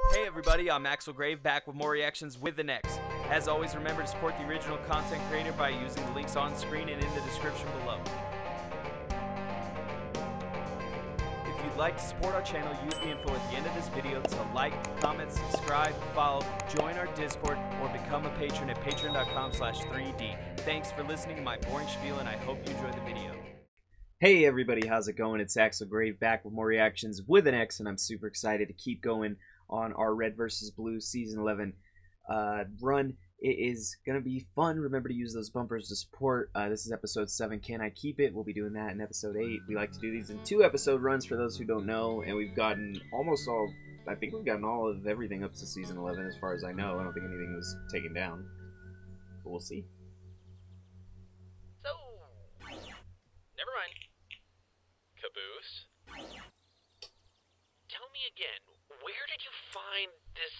Hey everybody, I'm Axel Grave back with more reactions with the next. As always, remember to support the original content creator by using the links on screen and in the description below. If you'd like to support our channel, use the info at the end of this video to like, comment, subscribe, follow, join our Discord, or become a patron at patreon.com slash 3D. Thanks for listening to my boring spiel and I hope you enjoy the video. Hey everybody, how's it going? It's Axel Grave back with more reactions with an X, and I'm super excited to keep going on our Red versus Blue Season 11 uh, run. It is going to be fun. Remember to use those bumpers to support. Uh, this is episode 7. Can I keep it? We'll be doing that in episode 8. We like to do these in two episode runs for those who don't know, and we've gotten almost all. I think we've gotten all of everything up to season 11 as far as I know. I don't think anything was taken down. But we'll see. So, never mind. Caboose? Tell me again, where did you find this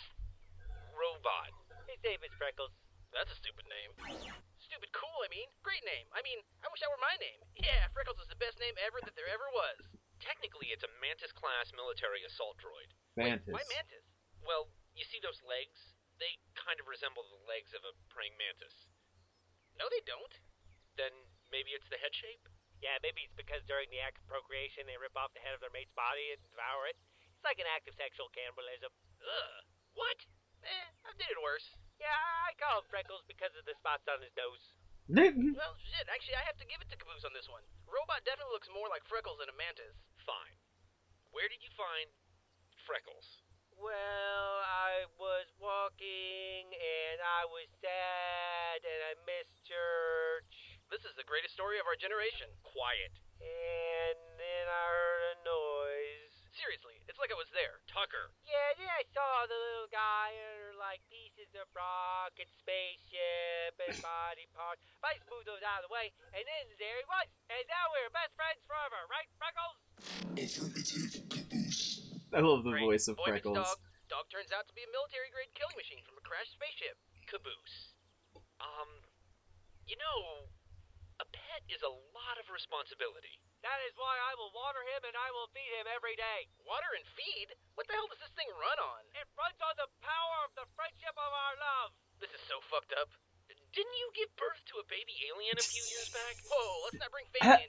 robot? His name is Freckles. That's a stupid name. Stupid cool, I mean. Great name. I mean, I wish that were my name. Yeah, Freckles is the best name ever that there ever was. Technically, it's a Mantis class military assault droid. Mantis. Why Mantis? Well, you see those legs? They kind of resemble the legs of a praying mantis. No, they don't. Then maybe it's the head shape? Yeah, maybe it's because during the act of procreation they rip off the head of their mate's body and devour it. It's like an act of sexual cannibalism. Ugh. What? Eh, I've did it worse. Yeah, I call him Freckles because of the spots on his nose. Well, shit, actually, I have to give it to Caboose on this one. Robot definitely looks more like Freckles than a mantis. Fine. Where did you find Freckles? Well, I was walking and I was sad and I missed church. This is the greatest story of our generation. Quiet. And then I heard a noise. Seriously, it's like it was there. Tucker. Yeah, then I saw the little guy and like pieces of rock and spaceship and body parts. But I smoothed those out of the way, and then there he was. And now we're best friends forever, right, Freckles? Affirmative, Caboose. I love the Great. voice of Boy Freckles. Dog. Dog turns out to be a military grade killing machine from a crashed spaceship. Caboose. Um, you know, a pet is a lot of responsibility. That is why I will water him and I will feed him every day. Water and feed? What the hell does this thing run on? It runs on the power of the friendship of our love. This is so fucked up. Didn't you give birth to a baby alien a few years back? Whoa, let's not bring Fabian.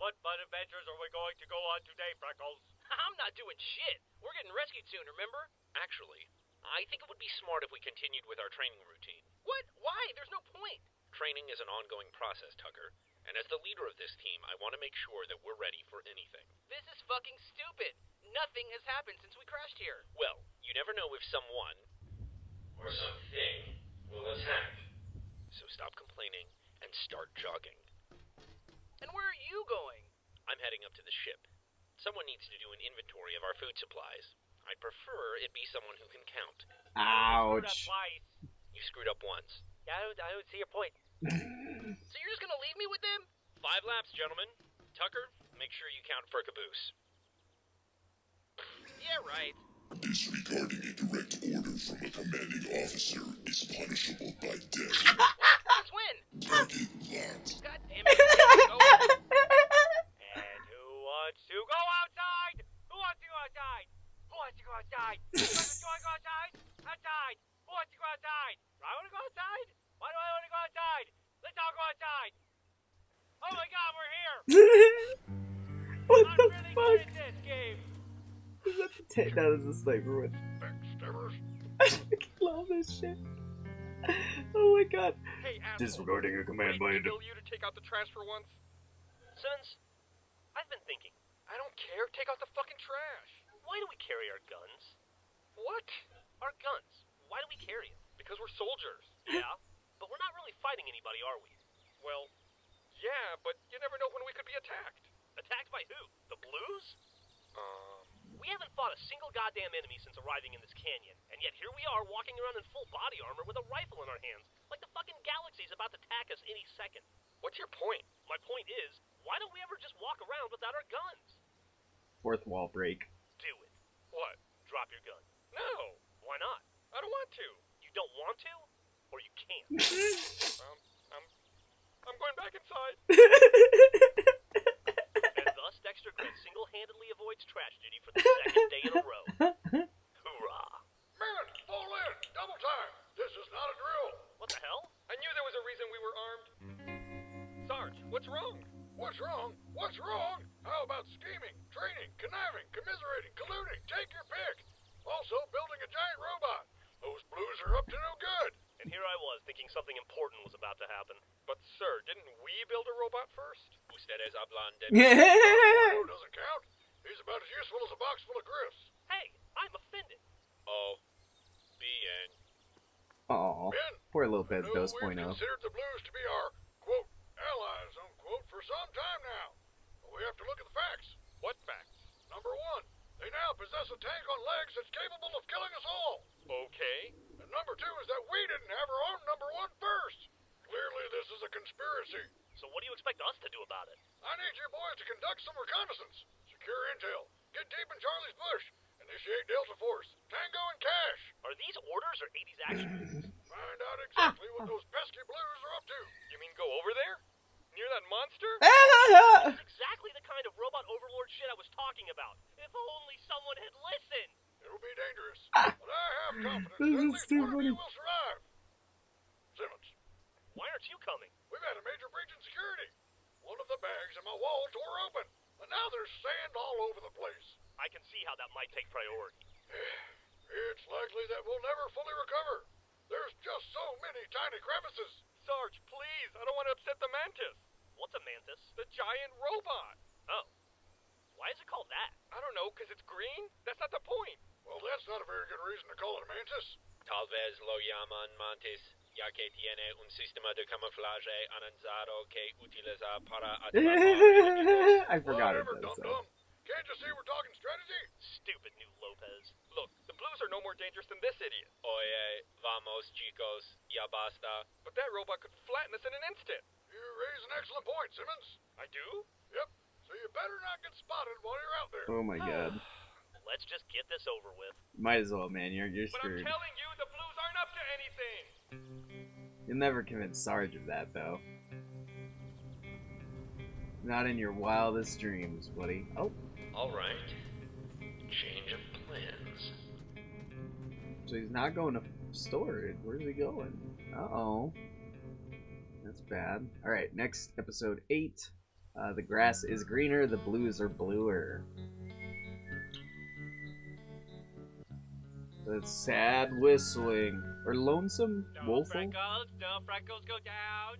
What fun adventures are we going to go on today, Freckles? I'm not doing shit. We're getting rescued soon, remember? Actually, I think it would be smart if we continued with our training routine. What? Why? There's no point. Training is an ongoing process, Tucker. And as the leader of this team, I want to make sure that we're ready for anything. This is fucking stupid. Nothing has happened since we crashed here. Well, you never know if someone or something will attack. So stop complaining and start jogging. And where are you going? I'm heading up to the ship. Someone needs to do an inventory of our food supplies. I'd prefer it be someone who can count. Screwed up Ouch. Twice. You screwed up once. Yeah, I don't, I don't see your point. So you're just gonna leave me with them? Five laps, gentlemen. Tucker, make sure you count for Caboose. Yeah, right. Disregarding a direct order from a commanding officer is punishable by death. Since when? Target locked. God damn it. And who wants to go outside? Who wants to go outside? Who wants to go outside? Who wants to go outside? Outside. Who wants to go outside? Do I want to go outside? Why do I want to go outside? Let's all go outside. Oh my god, we're here. that the ta- that is a sniper one. I fucking love this shit. Oh my god. Hey, asshole. Disregarding a command by a. you to take out the trash for once? Simmons, I've been thinking. I don't care. Take out the fucking trash. Why do we carry our guns? What? Our guns. Why do we carry them? Because we're soldiers. Yeah, but we're not really fighting anybody, are we? Well, yeah, but you never know when we could be attacked. Attacked by who? The Blues? Um. We haven't fought a single goddamn enemy since arriving in this canyon, and yet here we are walking around in full body armor with a rifle in our hands, like the fucking galaxy's about to attack us any second. What's your point? My point is, why don't we ever just walk around without our guns? Fourth wall break. Do it. What? Drop your gun. No. Why not? I don't want to. You don't want to? Or you can't? um, I'm, I'm going back inside. and thus, Dexter Grif single-handedly avoids tragedy for the second day in a row. Hoorah! Man, fall in! Double time! This is not a drill! What the hell? I knew there was a reason we were armed. Sarge, what's wrong? What's wrong? What's wrong? How about scheming, training, conniving, commiserating, colluding? Take your pick! Also, building a giant robot. Those blues are up to no good. And here I was, thinking something important was about to happen. But sir, didn't we build a robot first? Usted es hablando. no, doesn't count. He's about as useful as a box full of Grifs. Hey, I'm offended. Oh, BN. Aw, poor Lopez 2.0. considered the blue it? I need you boys to conduct some reconnaissance, secure intel, get deep in Charlie's bush, initiate Delta Force, Tango and Cash. Are these orders or 80s action? Find out ah, exactly what oh. those pesky blues are up to. You mean go over there? Near that monster? That's exactly the kind of robot overlord shit I was talking about. If only someone had listened. It'll be dangerous, ah. but I have confidence that at This is least too one of you funny. will survive. Simmons, Why aren't you coming? we've had a major breach in security. One of the bags and my wall tore open, and now there's sand all over the place. I can see how that might take priority. It's likely that we'll never fully recover. There's just so many tiny crevices. Sarge, please. I don't want to upset the mantis. What's a mantis? The giant robot. Oh. Why is it called that? I don't know, because it's green? That's not the point. Well, that's not a very good reason to call it a mantis. Talvez lo llaman mantis, ya que um tiene un sistema de camuflaje avanzado que utiliza para I forgot it Whatever, does that. dum-dum. Can't you see we're talking strategy? Stupid new Lopez. Look, the blues are no more dangerous than this idiot. Oye, vamos chicos, ya basta. But that robot could flatten us in an instant. You raise an excellent point, Simmons. I do? Yep. So you better not get spotted while you're out there. Oh my god. Let's just get this over with. Might as well, man. You're you're But I'm telling you, the blues aren't up to anything. You'll never convince Sarge of that, though. Not in your wildest dreams, buddy. Oh, Alright. Change of plans. so he's not going to storage. Where's he going? Uh oh. That's bad. Alright, next episode 8. Uh, the grass is greener, the blues are bluer. That's sad whistling. Or lonesome woeful? freckles, don't freckles go down.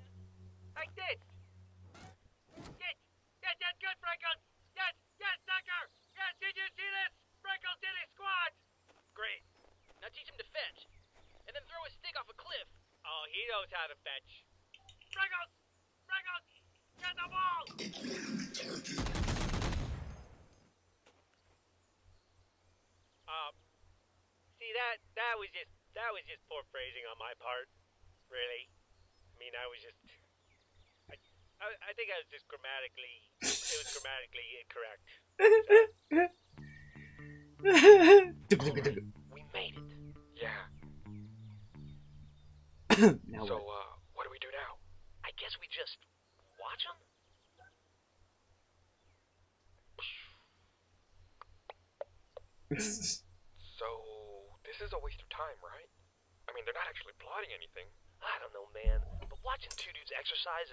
Like this. Yes, yes, that's good, Freckles. Yes, yes, sucker. Yes, did you see this? Freckles did his. Great. Now teach him to fetch. And then throw his stick off a cliff. Oh, he knows how to fetch. Freckles, Freckles, get the ball. Acquiring target. Um, see that that was just that was just poor phrasing on my part. Really, I mean, I was just. I, I, I think I was just grammatically. It was grammatically incorrect.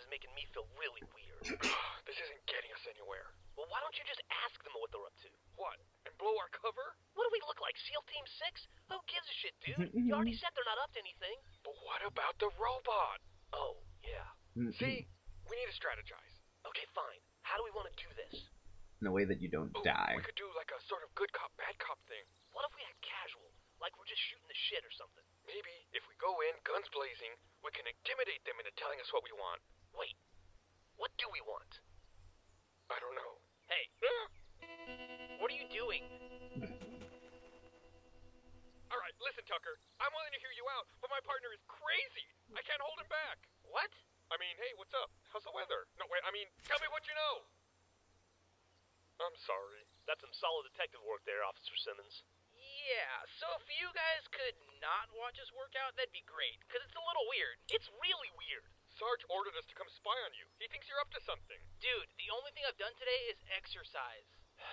is making me feel really weird. this isn't getting us anywhere. well, why don't you just ask them what they're up to? What? And blow our cover? What do we look like, SEAL Team 6? Who gives a shit, dude? you already said they're not up to anything. But what about the robot? Oh, yeah. Mm, See, mm. we need to strategize. Okay, fine. How do we want to do this? In a way that you don't Ooh, die. We could do like a sort of good cop, bad cop thing. What if we act casual? Like we're just shooting the shit or something? Maybe if we go in guns blazing, we can intimidate them into telling us what we want. Wait. What do we want? I don't know. Hey, what are you doing? All right, listen, Tucker. I'm willing to hear you out, but my partner is crazy. I can't hold him back. What? I mean, hey, what's up? How's the weather? No, wait, I mean, tell me what you know. I'm sorry. That's some solid detective work there, Officer Simmons. Yeah, so if you guys could not watch us work out, that'd be great. Because it's a little weird. It's really weird. Sarge ordered us to come spy on you. He thinks you're up to something. Dude, the only thing I've done today is exercise.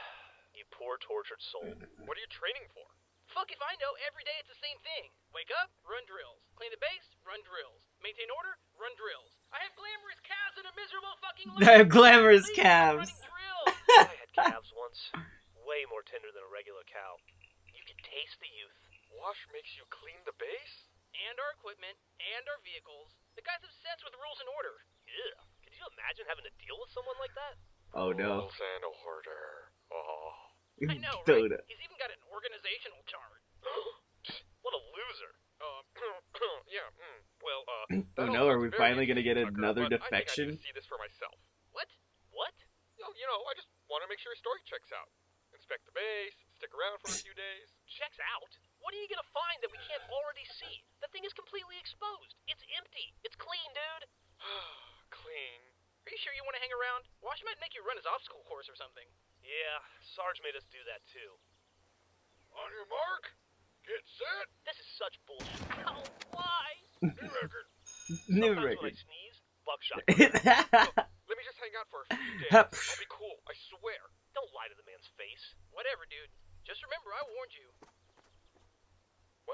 You poor tortured soul. What are you training for? Fuck if I know, every day it's the same thing. Wake up, run drills. Clean the base, run drills. Maintain order, run drills. I have glamorous calves and a miserable fucking life. Glamorous Please, calves. running drills. I had calves once. Way more tender than a regular cow. You can taste the youth. Wash makes you clean the base? and our equipment, and our vehicles. The guy's obsessed with rules and order. Ugh. Could you imagine having to deal with someone like that? Oh no. Sand order. Oh. I know, right? He's even got an organizational chart. What a loser. Uh, yeah. Mm. Well, uh. Oh no, are we finally gonna get interesting, Tucker, another but I think I defection? need to see this for myself. What? What? You know, you know, I just want to make sure his story checks out. Inspect the base, stick around for a few days. Checks out? What are you gonna find that we can't already see? The thing is completely exposed. It's empty. It's clean, dude. Clean. Are you sure you want to hang around? Wash might make you run his obstacle course or something. Yeah, Sarge made us do that too. On your mark, get set, This is such bullshit. Oh, why? new record. New Sometimes when I record. sneeze, buckshot. Let me just hang out for a few days. Hup. I'll be cool, I swear. Don't lie to the man's face. Whatever, dude. Just remember, I warned you.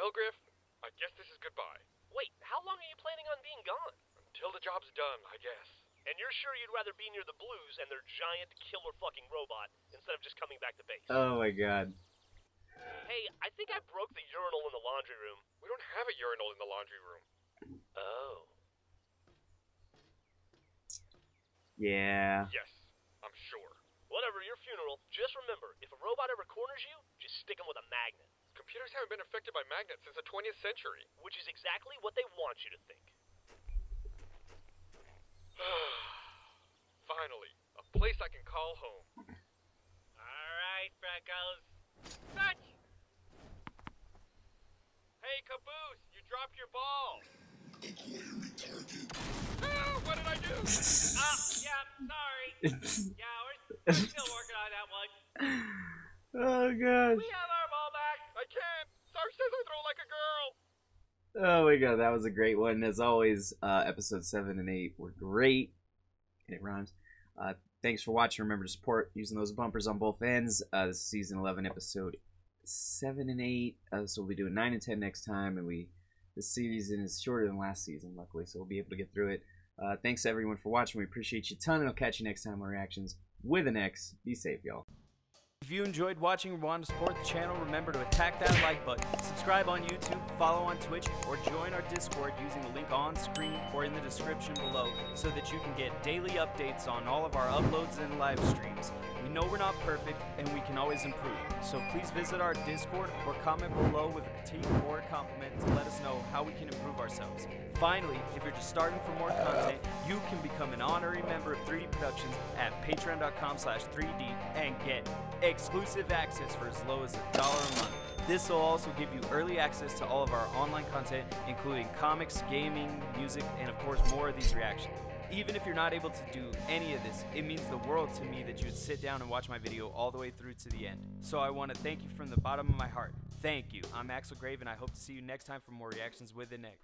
Well, Grif, I guess this is goodbye. Wait, how long are you planning on being gone? Until the job's done, I guess. And you're sure you'd rather be near the Blues and their giant killer fucking robot instead of just coming back to base? oh my god. Hey, I think I broke the urinal in the laundry room. We don't have a urinal in the laundry room. Oh. Yeah. Yes, I'm sure. Whatever, your funeral. Just remember, if a robot ever corners you, just stick him with a magnet. Computers haven't been affected by magnets since the 20th century. Which is exactly what they want you to think. Finally, a place I can call home. Alright, Freckles. Touch! Hey, Caboose, you dropped your ball. Acquiring target. Ah, what did I do? Ah, yeah, sorry. Yeah, we're, we're still working on that one. oh gosh. We have our ball back. I can't. Sarge says I throw like a girl. Oh my god, that was a great one. As always, uh, episode 7 and 8 were great. And it rhymes. Uh, thanks for watching. Remember to support using those bumpers on both ends. Uh, this is season 11, episode 7 and 8. Uh, so we'll be doing 9 and 10 next time. And we this season is shorter than last season, luckily. So we'll be able to get through it. Uh, thanks everyone for watching. We appreciate you a ton. And I'll catch you next time on Reactions with an X. Be safe, y'all. If you enjoyed watching want to support the channel, remember to attack that like button, subscribe on YouTube, follow on Twitch, or join our Discord using the link on screen or in the description below so that you can get daily updates on all of our uploads and live streams. We know we're not perfect and we can always improve, so please visit our Discord or comment below with a critique or a compliment to let us know how we can improve ourselves. Finally, if you're just starting for more content, you can become an honorary member of 3D Productions at patreon.com slash 3D and get exclusive access for as low as a dollar a month. This will also give you early access to all of our online content, including comics, gaming, music, and of course more of these reactions. Even if you're not able to do any of this, it means the world to me that you would sit down and watch my video all the way through to the end. So I want to thank you from the bottom of my heart. Thank you. I'm Axel Grave, and I hope to see you next time for more reactions with the next.